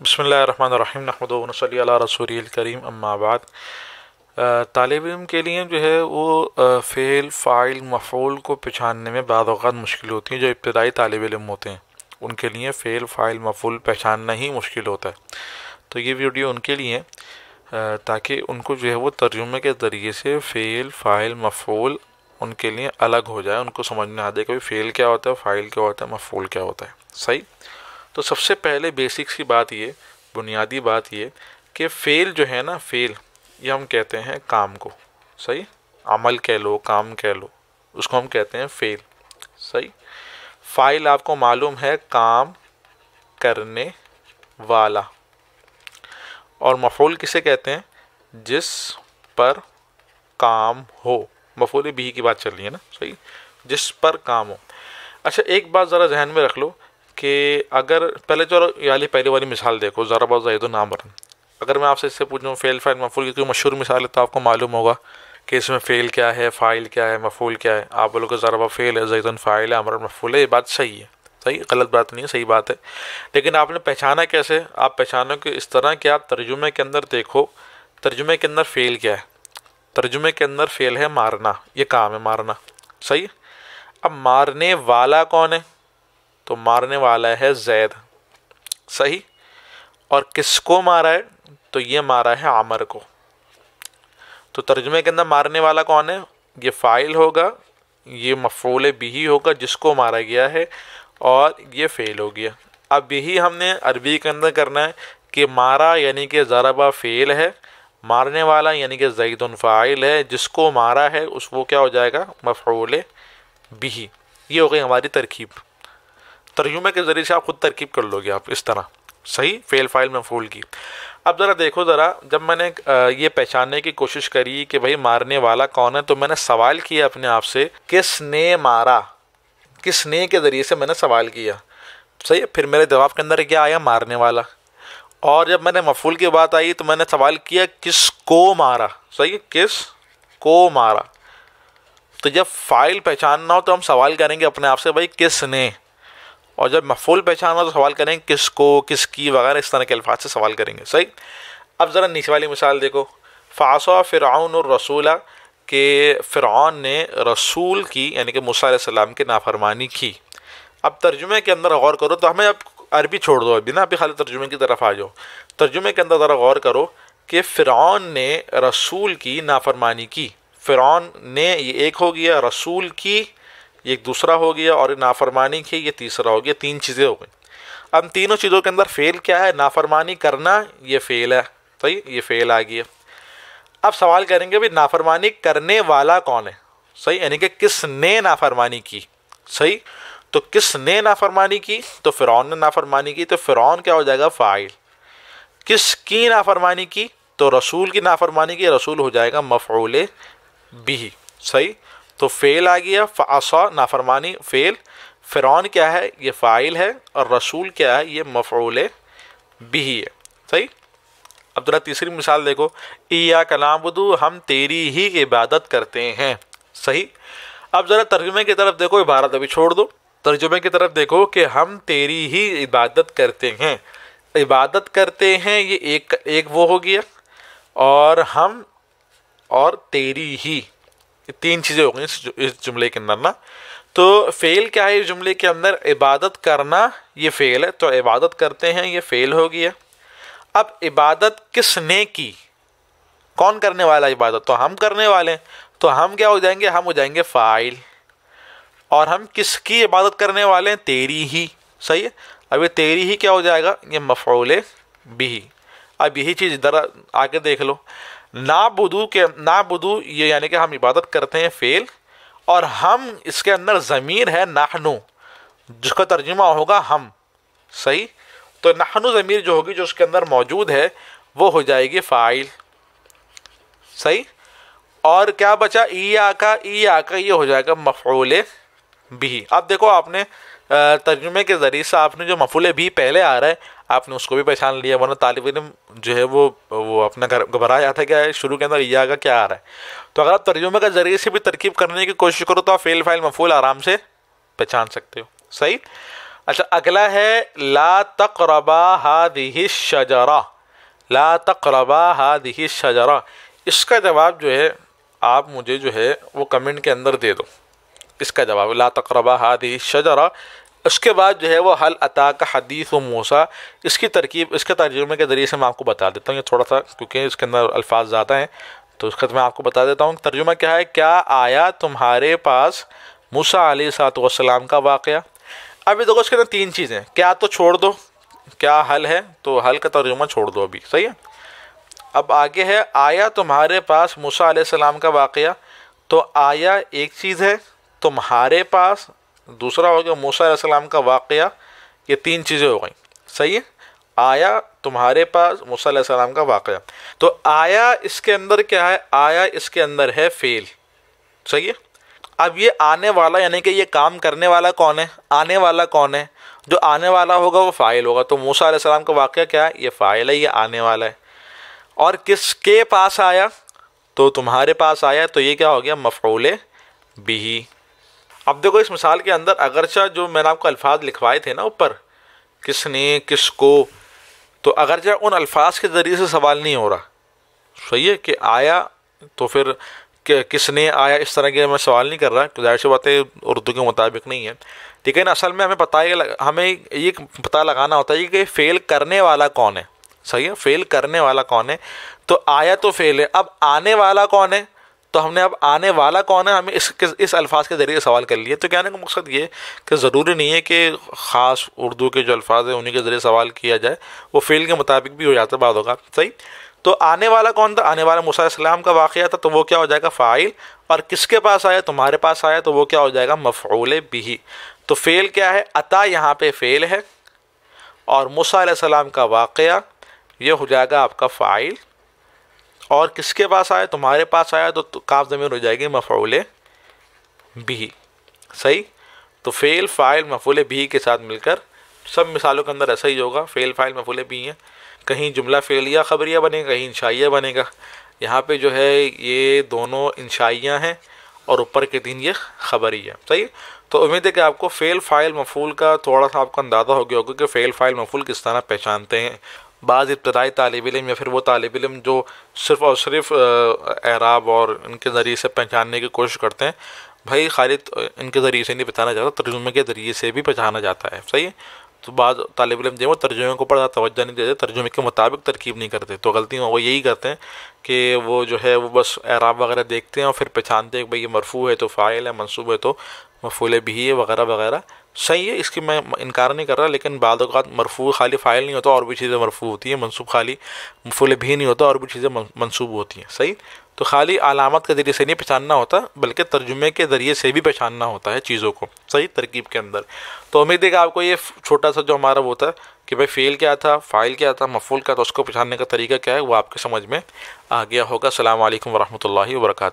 बसमीम नहमद रसूल करीम अम्माबाद तालब इम के लिए जो है वो फ़ेल, फ़ाइल, मफ़ूल को पहचानने में बाद मुश्किल होती है, जो इब्तदाई तालब इम होते हैं। उनके लिए फ़ेल, फ़ाइल, मफ़ूल पहचानना ही मुश्किल होता है। तो ये वीडियो उनके लिए ताकि उनको जो है वो तर्जुमे के ज़रिए से फ़ेल, फ़ाइल, मफ़ूल उनके लिए अलग हो जाए, उनको समझ में आ जाए कि फ़ेल क्या होता है, फ़ाइल क्या होता है, मफ़ूल क्या होता है। सही? तो सबसे पहले बेसिक्स की बात ये, बुनियादी बात ये कि फ़ेल जो है ना फ़ेल ये हम कहते हैं काम को। सही? अमल कह लो, काम कह लो, उसको हम कहते हैं फ़ेल सही? फ़ाइल आपको मालूम है काम करने वाला। और मफूल किसे कहते हैं? जिस पर काम हो। मफूल भी की बात चल रही है ना? सही? जिस पर काम हो। अच्छा एक बात ज़रा जहन में रख लो कि अगर, पहले जो याली पहली वाली मिसाल देखो, ज़रा बहुत जैद नामरन अगर मैं आपसे इससे पूछूँ फ़ेल फ़ाइल मफूल की कोई मशहूर मिसाल है तो आपको मालूम होगा कि इसमें फ़ेल क्या है फ़ाइल क्या है, मफूल क्या है। आप बोलोगे, ज़रा फ़ेल है, जैतन फ़ाइल है, अमर मफूल है, ये बात सही है। सही, गलत बात नहीं है, सही बात है। लेकिन आपने पहचाना कैसे? आप पहचानो कि इस तरह कि आप तर्जुमे के अंदर देखो, तर्जुमे के अंदर फ़ेल क्या है। तर्जुमे के अंदर फ़ेल है मारना, ये काम है मारना। सही? अब मारने वाला कौन है? तो मारने वाला है जैद। सही? और किसको मारा है? तो ये मारा है आमर को। तो तर्जुमे के अंदर मारने वाला कौन है? ये फ़ाइल होगा, ये मफूल बिही होगा जिसको मारा गया है, और ये फ़ेल हो गया। अब यही हमने अरबी के अंदर करना है कि मारा यानी कि ज़रबा फ़ेल है, मारने वाला यानी कि जईदन फ़ाइल है, जिसको मारा है, उस वो क्या हो जाएगा? मफूल बिही ये हो गई हमारी तरकीब। तर्जुमे के ज़रिए से आप खुद तरकीब कर लोगे आप इस तरह। सही? फेल फ़ाइल मफूल की। अब ज़रा देखो ज़रा, जब मैंने ये पहचानने की कोशिश करी कि भाई मारने वाला कौन है तो मैंने सवाल किया अपने आप से, किसने मारा? किसने के ज़रिए से मैंने सवाल किया? सही है? फिर मेरे जवाब के अंदर क्या आया? मारने वाला। और जब मैंने मफूल की बात आई तो मैंने सवाल किया, किसको मारा? सही किस को मारा? तो जब फ़ाइल पहचानना हो तो हम सवाल करेंगे अपने आप से, भाई किसने? और जब मफूल पहचाना तो सवाल करेंगे किसको, किसकी वगैरह इस तरह के अल्फाज से सवाल करेंगे। सही? अब ज़रा नीचे वाली मिसाल देखो। फ़ासा फ़िरौन और रसूला के, फ़िरौन ने रसूल की, यानी कि मूसा सलाम की नाफरमानी की। अब तर्जुमे के अंदर गौर करो तो हमें अब अरबी छोड़ दो अभी ना, अभी खाली तर्जुमे की तरफ़ आ जाओ। तर्जुमे के अंदर ज़रा गौर करो कि फ़िरौन ने रसूल की नाफरमानी की। फ़िरौन ने, ये एक हो गया रसूल की एक दूसरा हो गया और नाफरमानी की ये तीसरा हो गया, तीन चीज़ें हो गई। अब तीनों चीज़ों के अंदर फेल क्या है? नाफरमानी करना, ये फेल है। सही? ये फेल आ गया। अब सवाल करेंगे भाई, नाफरमानी करने वाला कौन है? सही? यानी कि किसने नाफरमानी की? सही? तो किसने नाफरमानी की? तो फ़िरौन ने नाफरमानी की तो फ़िरौन क्या हो जाएगा? फ़ाइल किसकी नाफरमानी की? तो रसूल की नाफरमानी की, रसूल हो जाएगा मफ़ूल भी सही? तो फ़ेल आ गया फ़ासा नाफरमानी फ़ेल फ़िरौन क्या है? ये फ़ाइल है और रसूल क्या है? ये मफ़ूल भी है। सही? अब ज़रा तीसरी मिसाल देखो। ईया कलामदू हम तेरी ही इबादत करते हैं। सही? अब ज़रा तर्जुमे की तरफ़ देखो इबारत अभी छोड़ दो। तर्जुमे की तरफ़ देखो कि हम तेरी ही इबादत करते हैं। इबादत करते हैं, ये एक एक वो हो गया। और हम, और तेरी ही। तीन चीज़ें हो गई इस जुमले के अंदर ना। तो फेल क्या है इस जुमले के अंदर? इबादत करना, ये फेल है। तो इबादत करते हैं, ये फेल हो गया। अब इबादत किसने की? कौन करने वाला इबादत? तो हम करने वाले हैं। तो हम क्या हो जाएँगे? हम हो जाएँगे फ़ाइल। और हम किसकी इबादत करने वाले हैं? तेरी ही। सही है? अब ये तेरी ही क्या हो जाएगा? ये मफौल भी अब यही चीज़ इधर आके देख लो। ना बुदू के ना बुदू ये यानी कि हम इबादत करते हैं फ़ेल, और हम इसके अंदर ज़मीर है नाहनु, जिसका तर्जुमा होगा हम। सही? तो नाहनु ज़मीर जो होगी, जो उसके अंदर मौजूद है, वो हो जाएगी फ़ाइल। सही? और क्या बचा? ई आका ई आका ये हो जाएगा मफूल भी अब देखो आपने तर्जुमे के ज़रिए से आपने जो मफूल भी पहले आ रहा है, आपने उसको भी पहचान लिया, वरना तालब इलम जो है वो वो अपना घर घबरा जाता है क्या शुरू के अंदर ईया का क्या आ रहा है। तो अगर आप तर्जुमे के ज़रिए से भी तरकीब करने की कोशिश करो तो आप फेल फ़ाइल मफूल आराम से पहचान सकते हो। सही? अच्छा अगला है, ला तकरबा हादिही शजरा। ला तकरबा हादिही शजरा। इसका जवाब जो है, आप मुझे जो है वो कमेंट के अंदर दे दो। इसका जवाब, ला तकरबा हादिही शजरा। उसके बाद जो है वो, हल अता का हदीस व मूसा। इसकी तरकीब, इसके तर्जुमे के ज़रिए से मैं आपको बता देता हूँ, ये थोड़ा सा, क्योंकि इसके अंदर अल्फाज ज़्यादा हैं तो उसका तो मैं आपको बता देता हूँ, तर्जुमा क्या है? क्या आया तुम्हारे पास मूसा सलाम का वाक़ अभी देखो उसके अंदर तीन चीज़ें क्या तो छोड़ दो, क्या हल है तो हल का तर्जुमा छोड़ दो अभी, सही है? अब आगे है, आया तुम्हारे पास मूसा सलाम का वाक़ तो आया एक चीज़ है तुम्हारे पास, दूसरा हो गया मूसा सलाम का वाक़ ये तीन चीज़ें हो गई। सही है? आया तुम्हारे पास, मूसा सलाम का वाक़ तो आया इसके अंदर क्या है? आया इसके अंदर है फेल। सही है? अब ये आने वाला, यानी कि ये काम करने वाला कौन है? आने वाला कौन है? जो आने वाला होगा वो फ़ाइल होगा। तो मूसा सलाम का वाक़ क्या है? ये फ़ाइल है, ये आने वाला है। और किसके पास आया? तो तुम्हारे पास आया तो ये क्या हो गया? मफ़ूल बिही। अब देखो, इस मिसाल के अंदर अगरचा जो मैंने आपको अल्फाज लिखवाए थे ना ऊपर, किसने, किसको तो अगरचा उन अल्फाज के ज़रिए से सवाल नहीं हो रहा। सही है कि आया तो फिर किसने आया, इस तरह के मैं सवाल नहीं कर रहा तो ज़ाहिर सी बातें उर्दू के मुताबिक नहीं है। ठीक है ना, असल में हमें पता है हमें ये पता लगाना होता है कि फ़ेल करने वाला कौन है। सही है, फ़ेल करने वाला कौन है? तो आया तो फ़ेल है, अब आने वाला कौन है? तो हमने अब आने वाला कौन है? हमें इस इस अल्फाज के ज़रिए सवाल कर लिए। तो कहने का मकसद ये कि ज़रूरी नहीं है कि ख़ास उर्दू के जो अल्फाज हैं, उन्हीं के ज़रिए सवाल किया जाए। वो फ़ील के मुताबिक भी हो जाता है, बाद होगा। सही? तो आने वाला कौन था? आने वाला मूसम का वाक़ था तो वो क्या हो जाएगा? फ़ाइल। और किसके पास आया? तुम्हारे पास आया तो वो क्या हो जाएगा? मफ़ूल बिही। तो फ़ेल क्या है? अता यहाँ पे फ़ेल है। और मूसा का वाक़ ये हो जाएगा आपका फ़ाइल। और किसके पास आया? तुम्हारे पास आया तो, काफ ज़मीन हो जाएगी मफूल भी सही? तो फ़ेल फ़ाइल मफूल भी के साथ मिलकर सब मिसालों के अंदर ऐसा ही होगा फ़ेल फ़ाइल मफूल भी हैं। कहीं जुमला फ़ेलिया ख़बरिया बनेगा कहीं इंशाइया बनेगा। यहाँ पे जो है ये दोनों इंशाइयाँ हैं और ऊपर के दिन ये ख़बरिया सही? तो उम्मीद है कि आपको फ़ेल फ़ाइल मफूल का थोड़ा सा आपका अंदाज़ा हो गया होगा कि फ़ेल फ़ाइल मफूल किस तरह पहचानते हैं। बाज़ इब्तदाई तालब इलम या फिर वो तालब इलम जो सिर्फ़ और सिर्फ़ एराब और इनके ज़रिए से पहचानने की कोशिश करते हैं, भाई खाली इनके ज़रिए से नहीं पहचाना जाता, तर्जुमे के ज़रिए से भी पहचाना जाता है। सही है? तो बाद तालब इलम जो तर्जुमे को ज़्यादा तवज्जो नहीं देते, तर्जुमे के मुताबिक तरकीब नहीं करते। तो गलती वो यही करते हैं कि वो जो है वो बस एराब वगैरह देखते हैं और फिर पहचानते हैं कि भाई ये मरफू है तो फ़ाइल है मनसूब है तो मफूल भी है, वगैरह वगैरह। सही है, इसकी मैं इनकार नहीं कर रहा, लेकिन बाद मरफू खाली फ़ाइल नहीं होता, और भी चीज़ें मरफू होती हैं, मनसूब खाली फुल भी नहीं होता, और भी चीज़ें मनसूब होती हैं। सही? तो खाली अलामत के ज़रिए से नहीं पहचानना होता, बल्कि तर्जुमे के ज़रिए से भी पहचानना होता है चीज़ों को। सही? तरकीब के अंदर। तो उम्मीद है कि आपको ये छोटा सा जो हमारा वो था, कि भाई फ़ेल क्या था फ़ाइल क्या था, मफूल क्या था उसको पहचानने का तरीका क्या है, वो आपके समझ में आ गया होगा। अल्लाम वरहमल वर्का